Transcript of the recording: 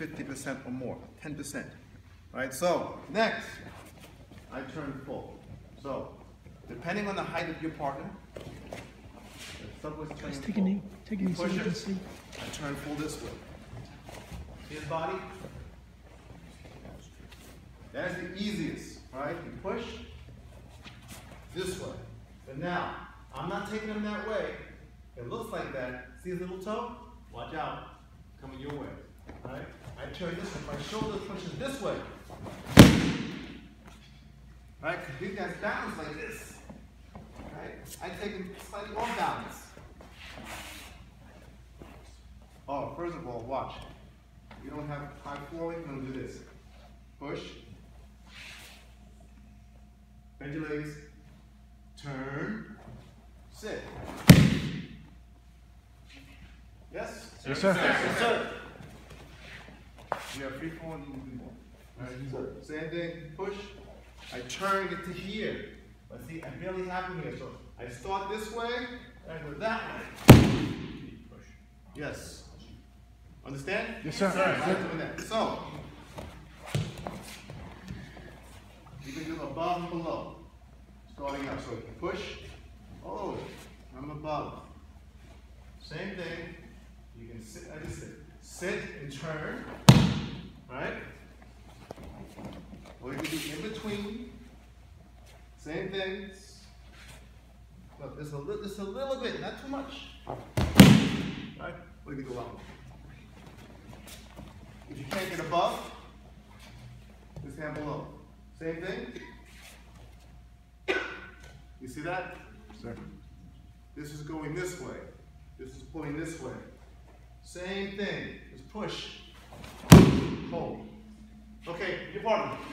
50% or more, 10%. Right, so next, I turn full. So, depending on the height of your partner, if someone's Just take a knee, take a knee so you can see. I turn full this way. See his body? That is the easiest, right? You push this way. But now, I'm not taking him that way. It looks like that. See his little toe? Watch out. Coming your way. Right? I turn this way. My shoulder pushes this way. Right? Because these guys balance like this. Right? I take him slightly off balance. Oh, first of all, watch. You don't have high flowing, you're gonna do this. Push. Bend your legs. Turn. Sit. Yes? Yes, sir. Yes, sir. You have free fall free you can do more. Alright, so same thing, push. I turn it to here. But see, I barely have him here, so I start this way and go that way. Push. Yes. Understand? Yes, sir. I'm doing that. So, you can do above and below. Starting up. So you push. Oh, I'm above. Same thing. You can sit. I just sit. Sit and turn. Right? Or you can do in between. Same thing. Look, just a little, just a little bit, not too much. Right? Or you can go out. If you can't get above, this hand below. Same thing. You see that? Sir. This is going this way. This is pulling this way. Same thing. Just push. Hold. Okay, your partner.